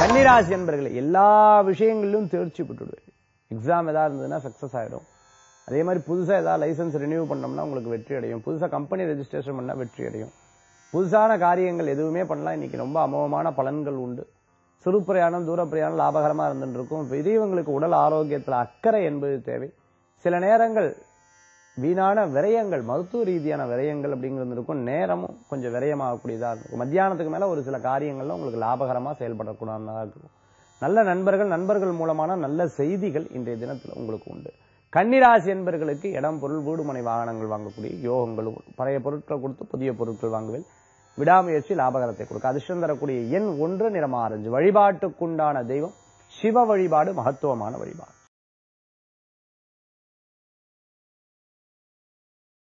கன்னிராசி என்பர்களை எல்லா விஷயங்களிலும் தேர்ச்சி பெற்றுடுவீர்கள் எக்ஸாம் ஏதாவது இருந்ததுன்னா சக்சஸ் ஆயிடும். அதே மாதிரி புதுசா ஏதாவது லைசன்ஸ் ரினியூ பண்ணோம்னா உங்களுக்கு வெற்றி அடையும். புதுசா கம்பெனி ரெஜிஸ்ட்ரேஷன் பண்ணால் வெற்றி அடையும். புதுசான காரியங்கள் எதுவுமே பண்ணலாம். இன்னைக்கு ரொம்ப அமோகமான பலன்கள் உண்டு. சிறு பிரயாணம் தூர பிரயாணம் இருந்துட்டு இருக்கும். பெரியவங்களுக்கு உடல் ஆரோக்கியத்துல அக்கறை என்பது தேவை. சில நேரங்கள் வீணான விரயங்கள் மருத்துவ ரீதியான விரயங்கள் அப்படிங்கிறது இருக்கும். நேரமும் கொஞ்சம் விரயமாகக்கூடியதா இருக்கும். மத்தியானத்துக்கு மேல ஒரு சில காரியங்கள்ல உங்களுக்கு லாபகரமா செயல்படக்கூடாதா இருக்கும். நல்ல நண்பர்கள் நண்பர்கள் மூலமான நல்ல செய்திகள் இன்றைய தினத்தில் உங்களுக்கு உண்டு. கன்னிராசி என்பர்களுக்கு இடம் பொருள் வீடுமனை வாகனங்கள் வாங்கக்கூடிய யோகங்களும் பழைய பொருட்கள் கொடுத்து புதிய பொருட்கள் வாங்குவேன் விடாமுயற்சி லாபகரத்தை கொடுக்க அதிர்ஷ்டம் தரக்கூடிய எண் ஒன்று நிறம் ஆரஞ்சு வழிபாட்டுக்குண்டான தெய்வம். சிவ வழிபாடு மகத்துவமான வழிபாடு.